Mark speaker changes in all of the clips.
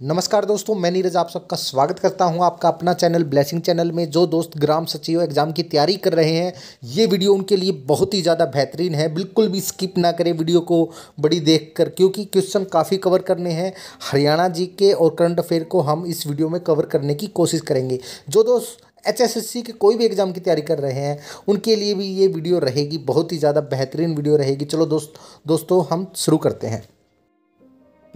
Speaker 1: नमस्कार दोस्तों, मैं नीरज आप सबका स्वागत करता हूँ आपका अपना चैनल ब्लेसिंग चैनल में। जो दोस्त ग्राम सचिव एग्ज़ाम की तैयारी कर रहे हैं, ये वीडियो उनके लिए बहुत ही ज़्यादा बेहतरीन है। बिल्कुल भी स्किप ना करें वीडियो को बड़ी देख कर क्योंकि क्वेश्चन काफ़ी कवर करने हैं। हरियाणा जी के और करंट अफेयर को हम इस वीडियो में कवर करने की कोशिश करेंगे। जो दोस्त एचएसएससी के कोई भी एग्ज़ाम की तैयारी कर रहे हैं, उनके लिए भी ये वीडियो रहेगी, बहुत ही ज़्यादा बेहतरीन वीडियो रहेगी। चलो दोस्त, दोस्तों, हम शुरू करते हैं।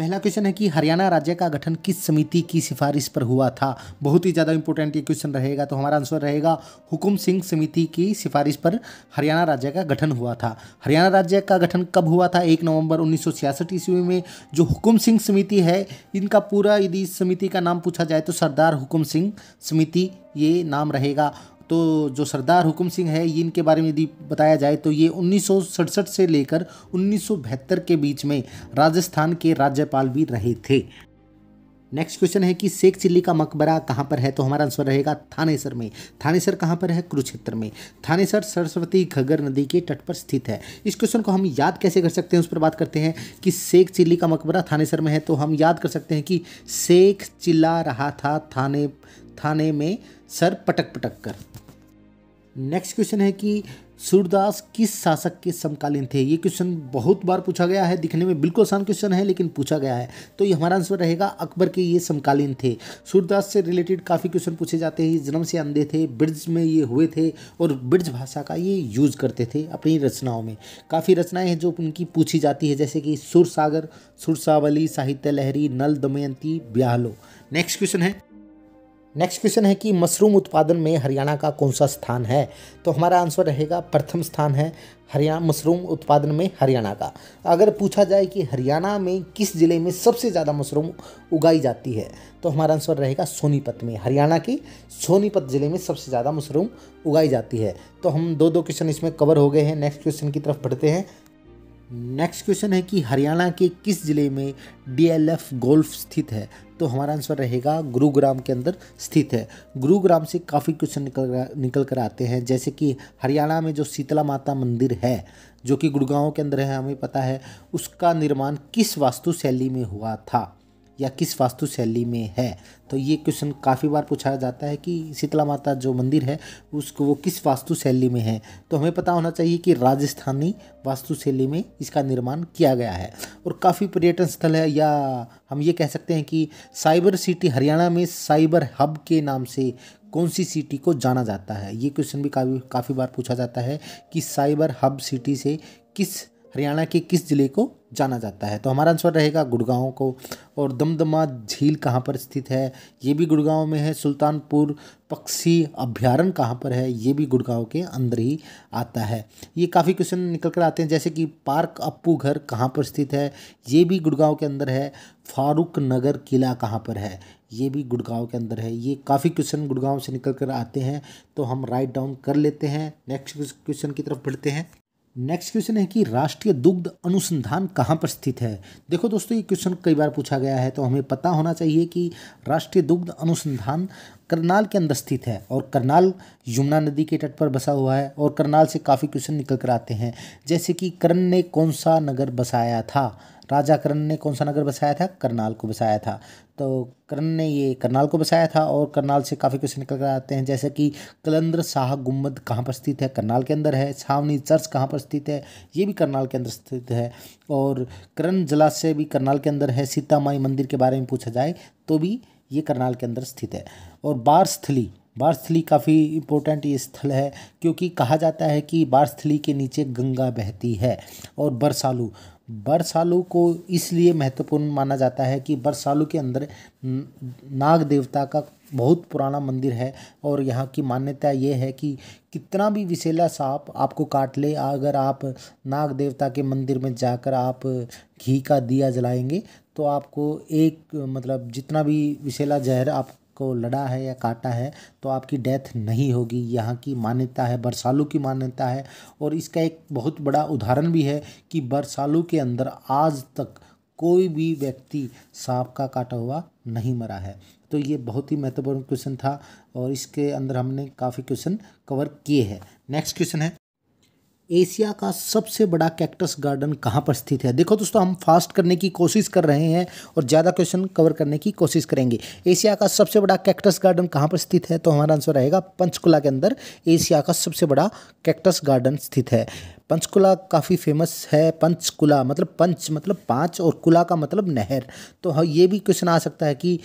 Speaker 1: पहला क्वेश्चन है कि हरियाणा राज्य का गठन किस समिति की सिफारिश पर हुआ था? बहुत ही ज़्यादा इंपॉर्टेंट ये क्वेश्चन रहेगा तो हमारा आंसर रहेगा, हुकुम सिंह समिति की सिफारिश पर हरियाणा राज्य का गठन हुआ था। हरियाणा राज्य का गठन कब हुआ था? एक नवंबर उन्नीस सौ छियासठ ईस्वी में, जो हुकुम सिंह समिति है, इनका पूरा यदि समिति का नाम पूछा जाए तो सरदार हुकुम सिंह समिति ये नाम रहेगा। तो जो सरदार हुकुम सिंह है, ये इनके बारे में यदि बताया जाए तो ये उन्नीस सौ सड़सठ से लेकर उन्नीस सौ बहत्तर के बीच में राजस्थान के राज्यपाल भी रहे थे। नेक्स्ट क्वेश्चन है कि शेख चिल्ली का मकबरा कहाँ पर है? तो हमारा आंसर रहेगा थानेसर में। थानेसर कहाँ पर है? कुरुक्षेत्र में। थानेसर सरस्वती घगर नदी के तट पर स्थित है। इस क्वेश्चन को हम याद कैसे कर सकते हैं? उस पर बात करते हैं कि शेख चिल्ली का मकबरा थानेसर में है तो हम याद कर सकते हैं कि शेख चिल्ला रहा था थाने थाने में सर पटक पटक कर। नेक्स्ट क्वेश्चन है कि सूरदास किस शासक के समकालीन थे? ये क्वेश्चन बहुत बार पूछा गया है, दिखने में बिल्कुल आसान क्वेश्चन है, लेकिन पूछा गया है। तो ये हमारा आंसर रहेगा, अकबर के ये समकालीन थे। सूरदास से रिलेटेड काफ़ी क्वेश्चन पूछे जाते हैं, जन्म से अंधे थे, ब्रिज में ये हुए थे और ब्रिज भाषा का ये यूज़ करते थे अपनी रचनाओं में। काफ़ी रचनाएँ हैं जो उनकी पूछी जाती है, जैसे कि सुरसागर, सुरसावली, साहित्य लहरी, नल दमयंती, ब्याहलो। नेक्स्ट क्वेश्चन है नेक्स्ट क्वेश्चन है कि मशरूम उत्पादन में हरियाणा का कौन सा स्थान है? तो हमारा आंसर रहेगा, प्रथम स्थान है हरियाणा मशरूम उत्पादन में हरियाणा का। अगर पूछा जाए कि हरियाणा में किस ज़िले में सबसे ज़्यादा मशरूम उगाई जाती है तो हमारा आंसर रहेगा सोनीपत में। हरियाणा की सोनीपत ज़िले में सबसे ज़्यादा मशरूम उगाई जाती है। तो हम दो दो क्वेश्चन इसमें कवर हो गए हैं। नेक्स्ट क्वेश्चन की तरफ़ बढ़ते हैं। नेक्स्ट क्वेश्चन है कि हरियाणा के किस ज़िले में डीएलएफ गोल्फ स्थित है? तो हमारा आंसर रहेगा गुरुग्राम के अंदर स्थित है। गुरुग्राम से काफ़ी क्वेश्चन निकल निकल कर आते हैं। जैसे कि हरियाणा में जो शीतला माता मंदिर है, जो कि गुड़गांव के अंदर है, हमें पता है, उसका निर्माण किस वास्तु शैली में हुआ था? या किस वास्तु शैली में है? तो ये क्वेश्चन काफ़ी बार पूछा जाता है कि शीतला माता जो मंदिर है, उसको वो किस वास्तु शैली में है? तो हमें पता होना चाहिए कि राजस्थानी वास्तु शैली में इसका निर्माण किया गया है। और काफ़ी पर्यटन स्थल है या हम ये कह सकते हैं कि साइबर सिटी हरियाणा में साइबर हब के नाम से कौन सी सिटी को जाना जाता है? ये क्वेश्चन भी काफ़ी काफ़ी बार पूछा जाता है कि साइबर हब सिटी से किस हरियाणा के किस ज़िले को जाना जाता है? तो हमारा आंसर रहेगा गुड़गांव को। और दमदमा झील कहाँ पर स्थित है? ये भी गुड़गांव में है। सुल्तानपुर पक्षी अभ्यारण्य कहाँ पर है? ये भी गुड़गांव के अंदर ही आता है। ये काफ़ी क्वेश्चन निकल कर आते हैं। जैसे कि पार्क अप्पू घर कहाँ पर स्थित है? ये भी गुड़गांव के अंदर है। फारूक नगर किला कहाँ पर है? ये भी गुड़गांव के अंदर है। ये काफ़ी क्वेश्चन गुड़गांव से निकल कर आते हैं। तो हम राइट डाउन कर लेते हैं। नेक्स्ट क्वेश्चन की तरफ़ बढ़ते हैं। नेक्स्ट क्वेश्चन है कि राष्ट्रीय दुग्ध अनुसंधान कहाँ पर स्थित है? देखो दोस्तों, ये क्वेश्चन कई बार पूछा गया है तो हमें पता होना चाहिए कि राष्ट्रीय दुग्ध अनुसंधान करनाल के अंदर स्थित है और करनाल यमुना नदी के तट पर बसा हुआ है और करनाल से काफ़ी क्वेश्चन निकल कर आते हैं। जैसे कि करण ने कौन सा नगर बसाया था? राजा करण ने कौन सा नगर बसाया था? करनाल को बसाया था। तो कर्ण ने ये करनाल को बसाया था और करनाल से काफ़ी क्वेश्चन निकल कर आते हैं। जैसे कि कलंद्र शाह गुंबद कहाँ पर स्थित है? करनाल के अंदर है। छावनी चर्च कहाँ पर स्थित है? ये भी करनाल के अंदर स्थित है। और करण जलाशय भी करनाल के अंदर है। सीता माई मंदिर के बारे में पूछा जाए तो भी ये करनाल के अंदर स्थित है। और बारस्थली बारस्थली काफ़ी इम्पोर्टेंट ये स्थल है, क्योंकि कहा जाता है कि बारस्थली के नीचे गंगा बहती है और बरसालू। बरसालू को इसलिए महत्वपूर्ण माना जाता है कि बरसालू के अंदर नाग देवता का बहुत पुराना मंदिर है और यहाँ की मान्यता ये है कि कितना भी विशेला सांप आपको काट ले, अगर आप नाग देवता के मंदिर में जाकर आप घी का दिया जलाएँगे तो आपको एक मतलब जितना भी विषैला जहर आप को लड़ा है या काटा है तो आपकी डेथ नहीं होगी। यहाँ की मान्यता है, बरसालू की मान्यता है और इसका एक बहुत बड़ा उदाहरण भी है कि बरसालू के अंदर आज तक कोई भी व्यक्ति सांप का काटा हुआ नहीं मरा है। तो ये बहुत ही महत्वपूर्ण क्वेश्चन था और इसके अंदर हमने काफ़ी क्वेश्चन कवर किए हैं। नेक्स्ट क्वेश्चन है। एशिया का सबसे बड़ा कैक्टस गार्डन कहाँ पर स्थित है? देखो दोस्तों, हम फास्ट करने की कोशिश कर रहे हैं और ज़्यादा क्वेश्चन कवर करने की कोशिश करेंगे। एशिया का सबसे बड़ा कैक्टस गार्डन कहाँ पर स्थित है? तो हमारा आंसर रहेगा पंचकुला के अंदर। एशिया का सबसे बड़ा कैक्टस गार्डन स्थित है। पंचकुला काफ़ी फ़ेमस है। पंचकुला मतलब पंच मतलब पाँच और कुला का मतलब नहर। तो हाँ ये भी क्वेश्चन आ सकता है कि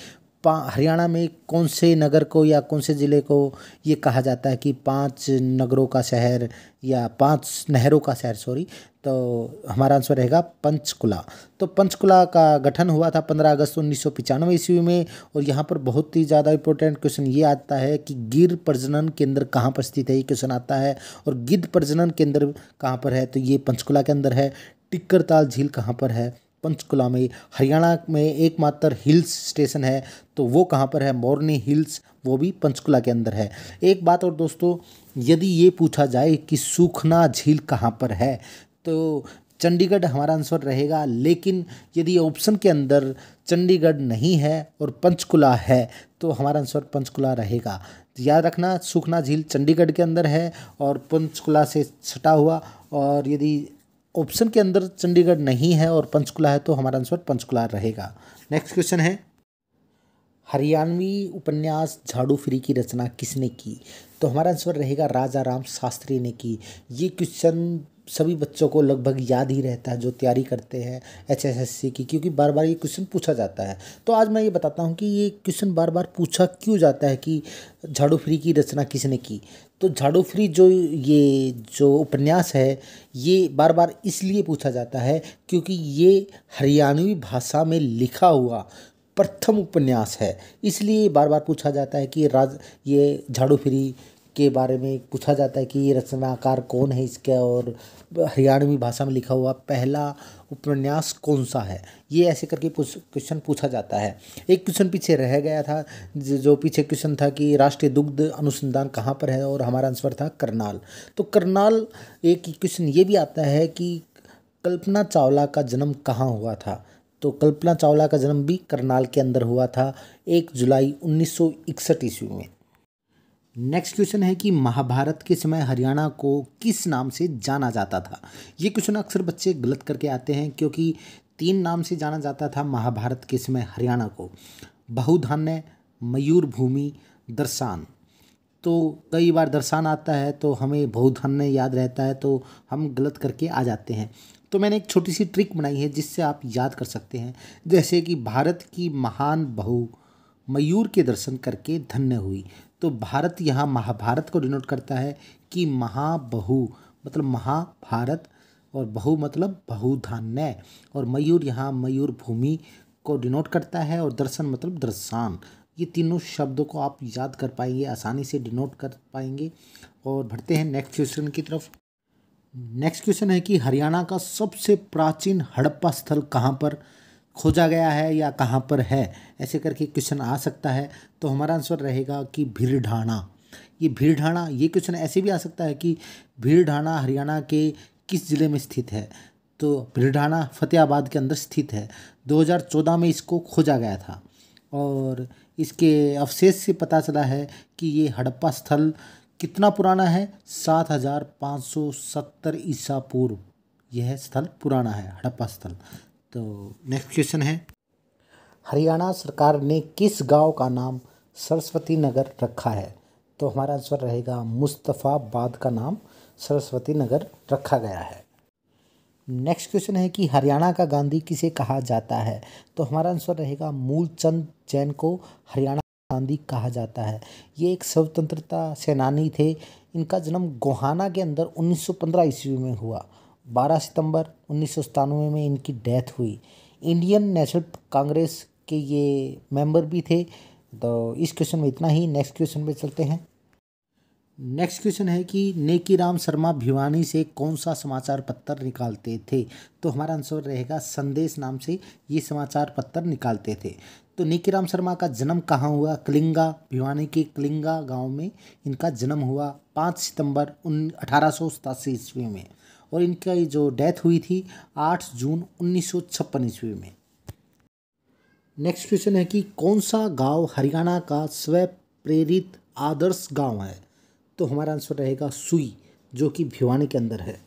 Speaker 1: हरियाणा में कौन से नगर को या कौन से ज़िले को ये कहा जाता है कि पाँच नगरों का शहर या पाँच नहरों का शहर सॉरी तो हमारा आंसर रहेगा पंचकुला। तो पंचकुला का गठन हुआ था पंद्रह अगस्त उन्नीस सौ ईस्वी में और यहाँ पर बहुत ही ज़्यादा इंपॉर्टेंट क्वेश्चन ये आता है कि गिर प्रजनन केंद्र कहाँ पर स्थित है, ये क्वेश्चन आता है और गिद्ध प्रजनन केंद्र कहाँ पर है तो ये पंचकुला के अंदर है, टिक्करताल झील कहाँ पर है पंचकुला में, हरियाणा में एकमात्र हिल्स स्टेशन है तो वो कहाँ पर है? मोरनी हिल्स, वो भी पंचकुला के अंदर है। एक बात और दोस्तों, यदि ये पूछा जाए कि सूखना झील कहाँ पर है तो चंडीगढ़ हमारा आंसर रहेगा, लेकिन यदि ऑप्शन के अंदर चंडीगढ़ नहीं है और पंचकुला है तो हमारा आंसर पंचकुला रहेगा। याद रखना, सूखना झील चंडीगढ़ के अंदर है और पंचकुला से सटा हुआ, और यदि ऑप्शन के अंदर चंडीगढ़ नहीं है और पंचकुला है तो हमारा आंसर पंचकुला रहेगा। नेक्स्ट क्वेश्चन है, हरियाणवी उपन्यास झाड़ू फ्री की रचना किसने की? तो हमारा आंसर रहेगा राजा राम शास्त्री ने की। ये क्वेश्चन सभी बच्चों को लगभग याद ही रहता है जो तैयारी करते हैं एच एस एस सी की, क्योंकि बार बार ये क्वेश्चन पूछा जाता है। तो आज मैं ये बताता हूँ कि ये क्वेश्चन बार बार पूछा क्यों जाता है कि झाड़ू फ्री की रचना किसने की? तो झाड़ू फ्री जो ये, जो उपन्यास है, ये बार बार इसलिए पूछा जाता है क्योंकि ये हरियाणवी भाषा में लिखा हुआ प्रथम उपन्यास है। इसलिए बार बार पूछा जाता है कि राज, ये झाड़ू फ्री के बारे में पूछा जाता है कि ये रचनाकार कौन है इसका और हरियाणवी भाषा में लिखा हुआ पहला उपन्यास कौन सा है? ये ऐसे करके क्वेश्चन पूछा जाता है। एक क्वेश्चन पीछे रह गया था, जो पीछे क्वेश्चन था कि राष्ट्रीय दुग्ध अनुसंधान कहाँ पर है और हमारा आंसर था करनाल। तो करनाल एक क्वेश्चन ये भी आता है कि कल्पना चावला का जन्म कहाँ हुआ था? तो कल्पना चावला का जन्म भी करनाल के अंदर हुआ था, एक जुलाई उन्नीस सौ इकसठ ईस्वी में। नेक्स्ट क्वेश्चन है कि महाभारत के समय हरियाणा को किस नाम से जाना जाता था? ये क्वेश्चन अक्सर बच्चे गलत करके आते हैं क्योंकि तीन नाम से जाना जाता था महाभारत के समय हरियाणा को। बहुधान्य, मयूर भूमि, दर्शान। तो कई बार दर्शान आता है तो हमें बहुधान्य याद रहता है तो हम गलत करके आ जाते हैं। तो मैंने एक छोटी सी ट्रिक बनाई है जिससे आप याद कर सकते हैं। जैसे कि भारत की महान बहु, मयूर के दर्शन करके धन्य हुई। तो भारत यहाँ महाभारत को डिनोट करता है कि महाबहु मतलब महाभारत और बहु मतलब बहुधान्य और मयूर यहाँ मयूर भूमि को डिनोट करता है और दर्शन मतलब दर्शान। ये तीनों शब्दों को आप याद कर पाएँगे, आसानी से डिनोट कर पाएँगे। और बढ़ते हैं नेक्स्ट क्वेश्चन की तरफ़। नेक्स्ट क्वेश्चन है कि हरियाणा का सबसे प्राचीन हड़प्पा स्थल कहाँ पर? खोजा गया है या कहाँ पर है? ऐसे करके क्वेश्चन आ सकता है। तो हमारा आंसर रहेगा कि भीड़ढाणा। ये भीड़ढाणा, ये क्वेश्चन ऐसे भी आ सकता है कि भीड़ढाणा हरियाणा के किस ज़िले में स्थित है? तो भीड़ढाणा फतेहाबाद के अंदर स्थित है। 2014 में इसको खोजा गया था। और इसके अवशेष से पता चला है कि ये हड़प्पा स्थल कितना पुराना है? सात हज़ार पाँच सौ सत्तर ईसा पूर्व। यह स्थल पुराना है, हड़प्पा स्थल। तो नेक्स्ट क्वेश्चन है। हरियाणा सरकार ने किस गाँव का नाम सरस्वती नगर रखा है? तो हमारा आंसर रहेगा मुस्तफ़ाबाद का नाम सरस्वती नगर रखा गया है। नेक्स्ट क्वेश्चन है कि हरियाणा का गांधी किसे कहा जाता है? तो हमारा आंसर रहेगा मूलचंद जैन को हरियाणा गांधी कहा जाता है। ये एक स्वतंत्रता सेनानी थे। इनका जन्म गोहाना के अंदर 1915 ईस्वी में हुआ। बारह सितंबर उन्नीस सौ सत्तानवे में इनकी डेथ हुई। इंडियन नेशनल कांग्रेस के ये मेंबर भी थे। तो इस क्वेश्चन में इतना ही। नेक्स्ट क्वेश्चन पे चलते हैं। नेक्स्ट क्वेश्चन है कि नेकी राम शर्मा भिवानी से कौन सा समाचार पत्र निकालते थे? तो हमारा आंसर रहेगा संदेश नाम से ये समाचार पत्र निकालते थे। तो नेकी राम शर्मा का जन्म कहाँ हुआ? कलिंगा, भिवानी के कलिंगा गाँव में इनका जन्म हुआ पाँच सितंबर उन अठारह सौ ईस्वी में। और इनका जो डेथ हुई थी आठ जून उन्नीस सौ छप्पन ईस्वी में। नेक्स्ट क्वेश्चन है कि कौन सा गाँव हरियाणा का स्व प्रेरित आदर्श गाँव है? तो हमारा आंसर रहेगा सुई, जो कि भिवानी के अंदर है।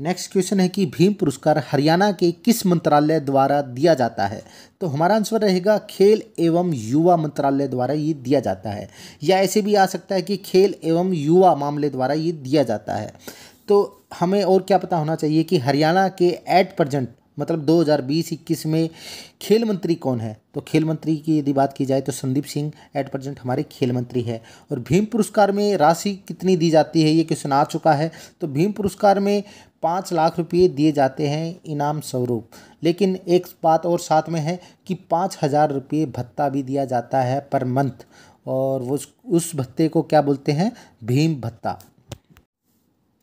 Speaker 1: नेक्स्ट क्वेश्चन है कि भीम पुरस्कार हरियाणा के किस मंत्रालय द्वारा दिया जाता है? तो हमारा आंसर रहेगा खेल एवं युवा मंत्रालय द्वारा ये दिया जाता है। या ऐसे भी आ सकता है कि खेल एवं युवा मामले द्वारा ये दिया जाता है। तो हमें और क्या पता होना चाहिए कि हरियाणा के एट प्रजेंट मतलब 2020-21 में खेल मंत्री कौन है? तो खेल मंत्री की यदि बात की जाए तो संदीप सिंह एट प्रजेंट हमारे खेल मंत्री है। और भीम पुरस्कार में राशि कितनी दी जाती है? ये क्वेश्चन आ चुका है। तो भीम पुरस्कार में पाँच लाख रुपये दिए जाते हैं इनाम स्वरूप। लेकिन एक बात और साथ में है कि पाँच हज़ार रुपये भत्ता भी दिया जाता है पर मंथ। और वो उस भत्ते को क्या बोलते हैं? भीम भत्ता।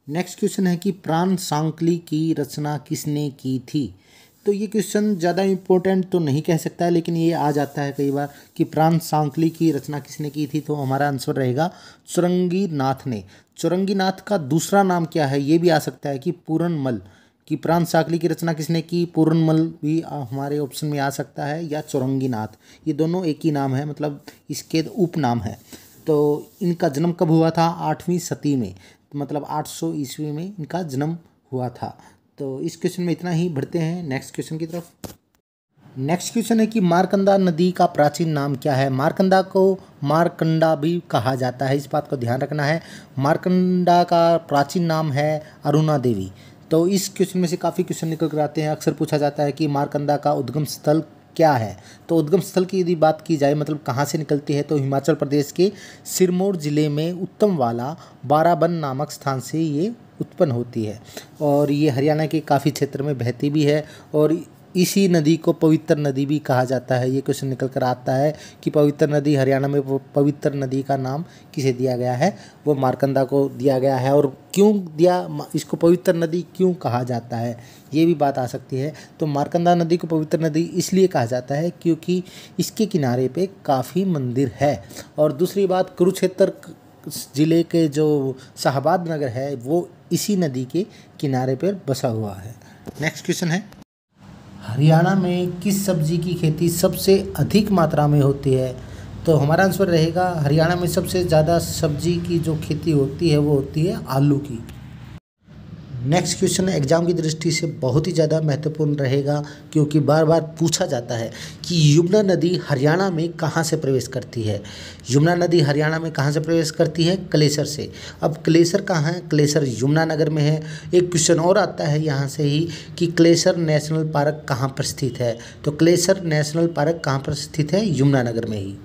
Speaker 1: नेक्स्ट क्वेश्चन है कि प्राण सांकली की रचना किसने की थी? तो ये क्वेश्चन ज़्यादा इम्पोर्टेंट तो नहीं कह सकता है, लेकिन ये आ जाता है कई बार कि प्राण सांकली की रचना किसने की थी तो हमारा आंसर रहेगा चुरंगी नाथ ने। चुरंगी नाथ का दूसरा नाम क्या है? ये भी आ सकता है कि पूरनमल। कि प्राण सांकली की रचना किसने की? पूरनमल भी हमारे ऑप्शन में आ सकता है, या चुरंगी नाथ ये दोनों एक ही नाम है मतलब इसके उपनाम है। तो इनका जन्म कब हुआ था? आठवीं सती में। मतलब आठ सौ ईस्वी में इनका जन्म हुआ था। तो इस क्वेश्चन में इतना ही, बढ़ते हैं नेक्स्ट क्वेश्चन की तरफ़। नेक्स्ट क्वेश्चन है कि मारकंदा नदी का प्राचीन नाम क्या है? मारकंदा को मारकंडा भी कहा जाता है, इस बात को ध्यान रखना है। मारकंडा का प्राचीन नाम है अरुणा देवी। तो इस क्वेश्चन में से काफ़ी क्वेश्चन निकल कर आते हैं। अक्सर पूछा जाता है कि मारकंदा का उद्गम स्थल क्या है? तो उद्गम स्थल की यदि बात की जाए मतलब कहाँ से निकलती है तो हिमाचल प्रदेश के सिरमौर ज़िले में उत्तम वाला बाराबन नामक स्थान से ये उत्पन्न होती है। और ये हरियाणा के काफ़ी क्षेत्र में बहती भी है और इसी नदी को पवित्र नदी भी कहा जाता है। ये क्वेश्चन निकल कर आता है कि पवित्र नदी हरियाणा में पवित्र नदी का नाम किसे दिया गया है? वो मारकंदा को दिया गया है। और क्यों दिया, इसको पवित्र नदी क्यों कहा जाता है? ये भी बात आ सकती है। तो मारकंदा नदी को पवित्र नदी इसलिए कहा जाता है क्योंकि इसके किनारे पे काफ़ी मंदिर है। और दूसरी बात, कुरुक्षेत्र ज़िले के जो शाहबाद नगर है, वो इसी नदी के किनारे पर बसा हुआ है। नेक्स्ट क्वेश्चन है। हरियाणा में किस सब्ज़ी की खेती सबसे अधिक मात्रा में होती है? तो हमारा आंसर रहेगा, हरियाणा में सबसे ज़्यादा सब्ज़ी की जो खेती होती है, वो होती है आलू की। नेक्स्ट क्वेश्चन एग्ज़ाम की दृष्टि से बहुत ही ज़्यादा महत्वपूर्ण रहेगा, क्योंकि बार बार पूछा जाता है कि यमुना नदी हरियाणा में कहाँ से प्रवेश करती है? यमुना नदी हरियाणा में कहाँ से प्रवेश करती है? कलेसर से। अब कलेसर कहाँ है? कलेसर यमुना नगर में है। एक क्वेश्चन और आता है यहाँ से ही कि क्लेसर नेशनल पार्क कहाँ पर स्थित है? तो क्लेसर नेशनल पार्क कहाँ पर स्थित है? यमुना नगर में ही।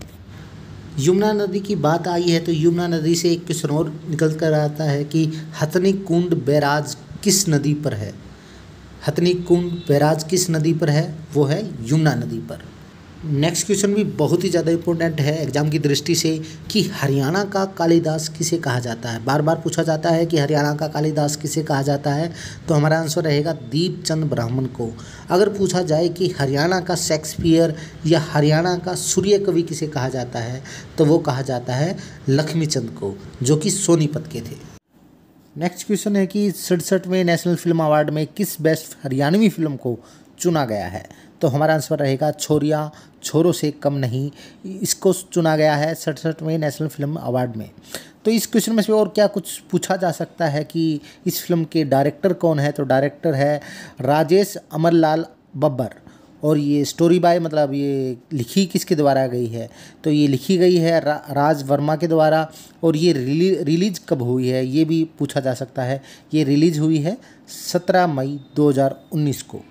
Speaker 1: यमुना नदी की बात आई है तो यमुना नदी से एक क्वेश्चन और निकल कर आता है कि हथनी कुंड बैराज किस नदी पर है? हथनी कुंड बैराज किस नदी पर है? वो है यमुना नदी पर। नेक्स्ट क्वेश्चन भी बहुत ही ज़्यादा इंपॉर्टेंट है। एग्ज़ाम की दृष्टि से कि हरियाणा का कालिदास किसे कहा जाता है? बार बार पूछा जाता है कि हरियाणा का कालिदास किसे कहा जाता है? तो हमारा आंसर रहेगा दीपचंद ब्राह्मण को। अगर पूछा जाए कि हरियाणा का शेक्सपियर या हरियाणा का सूर्य कवि किसे कहा जाता है? तो वो कहा जाता है लक्ष्मीचंद को, जो कि सोनीपत के थे। नेक्स्ट क्वेश्चन है कि सड़सठवें नेशनल फ़िल्म अवार्ड में किस बेस्ट हरियाणवी फ़िल्म को चुना गया है? तो हमारा आंसर रहेगा छोरिया, छोरों से कम नहीं, इसको चुना गया है सड़सठवें नेशनल फ़िल्म अवार्ड में। तो इस क्वेश्चन में से और क्या कुछ पूछा जा सकता है कि इस फ़िल्म के डायरेक्टर कौन है? तो डायरेक्टर है राजेश अमरलाल बब्बर। और ये स्टोरी बाय मतलब ये लिखी किसके द्वारा गई है? तो ये लिखी गई है रा, राज वर्मा के द्वारा और ये रिली रिलीज़ कब हुई है? ये भी पूछा जा सकता है। ये रिलीज़ हुई है सत्रह मई 2019 को।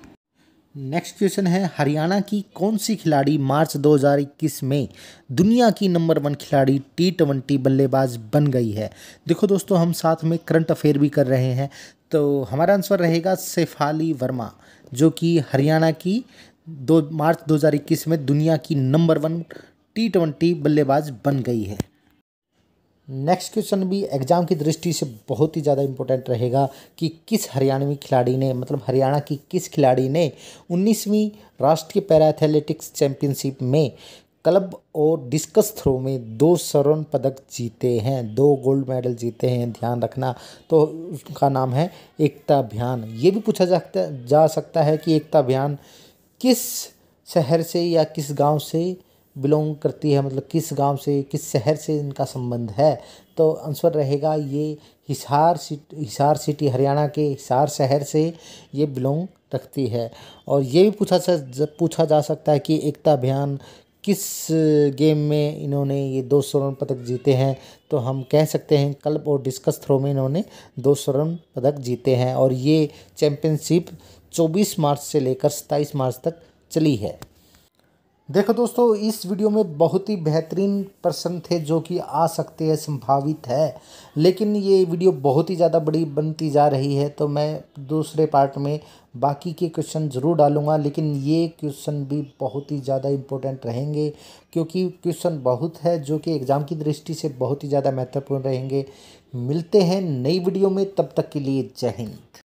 Speaker 1: नेक्स्ट क्वेश्चन है हरियाणा की कौन सी खिलाड़ी मार्च 2021 में दुनिया की नंबर वन खिलाड़ी टी ट्वेंटी बल्लेबाज बन गई है? देखो दोस्तों हम साथ में करंट अफेयर भी कर रहे हैं तो हमारा आंसर रहेगा सेफाली वर्मा जो कि हरियाणा की दो मार्च 2021 में दुनिया की नंबर वन टी ट्वेंटी बल्लेबाज बन गई है। नेक्स्ट क्वेश्चन भी एग्ज़ाम की दृष्टि से बहुत ही ज़्यादा इम्पोर्टेंट रहेगा कि किस हरियाणवी खिलाड़ी ने मतलब हरियाणा की किस खिलाड़ी ने उन्नीसवीं राष्ट्रीय पैरा एथलेटिक्स चैंपियनशिप में क्लब और डिस्कस थ्रो में दो स्वर्ण पदक जीते हैं, दो गोल्ड मेडल जीते हैं, ध्यान रखना। तो उसका नाम है एकता अभियान। ये भी पूछा जा सकता जा सकता है कि एकता अभियान किस शहर से या किस गाँव से बिलोंग करती है? मतलब किस गाँव से, किस शहर से इनका संबंध है? तो आंसर रहेगा ये हिसार सिटी हिसार सिटी, हरियाणा के हिसार शहर से ये बिलोंग रखती है। और ये भी पूछा सा पूछा जा सकता है कि एकता अभियान किस गेम में इन्होंने ये दो स्वर्ण पदक जीते हैं? तो हम कह सकते हैं क्लब और डिस्कस थ्रो में इन्होंने दो स्वर्ण पदक जीते हैं। और ये चैम्पियनशिप 24 मार्च से लेकर 27 मार्च तक चली है। देखो दोस्तों, इस वीडियो में बहुत ही बेहतरीन प्रश्न थे जो कि आ सकते हैं, संभावित है, लेकिन ये वीडियो बहुत ही ज़्यादा बड़ी बनती जा रही है तो मैं दूसरे पार्ट में बाकी के क्वेश्चन ज़रूर डालूँगा, लेकिन ये क्वेश्चन भी बहुत ही ज़्यादा इम्पोर्टेंट रहेंगे, क्योंकि क्वेश्चन बहुत है जो कि एग्ज़ाम की दृष्टि से बहुत ही ज़्यादा महत्वपूर्ण रहेंगे। मिलते हैं नई वीडियो में, तब तक के लिए जय हिंद।